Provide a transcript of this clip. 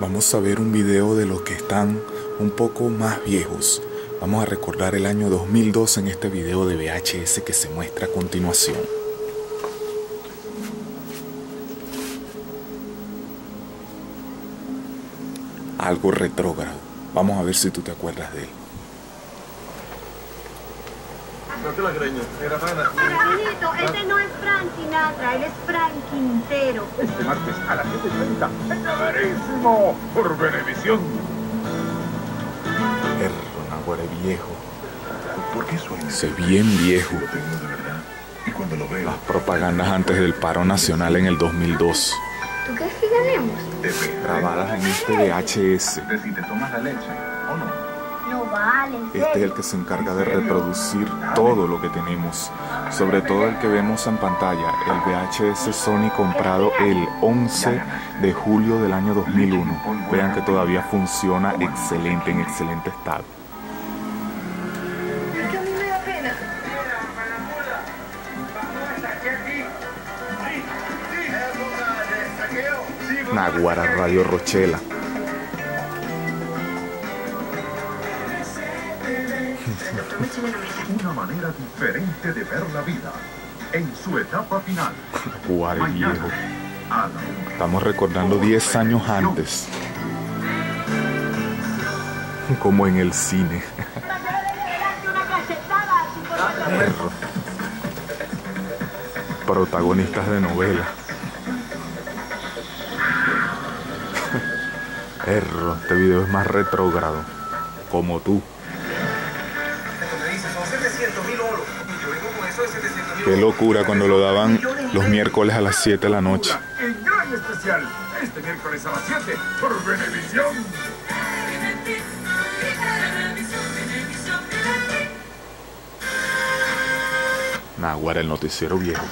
Vamos a ver un video de los que están un poco más viejos. Vamos a recordar el año 2002 en este video de VHS que se muestra a continuación. Algo retrógrado. Vamos a ver si tú te acuerdas de él. No te la greña, era pana. Hermanito, ese no es Frank Sinatra, él es Frank Quintero. Este martes a las 7.30, en Camarísimo, por Venevisión. Erro, Nahuara viejo. ¿Por qué sueño? Se bien viejo. Lo tengo de verdad. Y cuando lo veo, Las propagandas antes del paro nacional en el 2002. ¿Tú crees que ganemos? Grabadas en este VHS. de si te tomas la leche o no. Este es el que se encarga de reproducir todo lo que tenemos, sobre todo el que vemos en pantalla, el VHS Sony comprado el 11 de julio del año 2001. Vean que todavía funciona excelente, en excelente estado. Naguara Radio Rochela. Una manera diferente de ver la vida. En su etapa final. Viejo. Estamos recordando 10 años antes. Como en el cine. Perro. Protagonistas de novela. Perro, este video es más retrógrado. Como tú. Qué locura cuando lo daban los miércoles a las 7 de la noche. En gran especial, este miércoles a las 7 por Venevisión. Naguara, el noticiero viejo.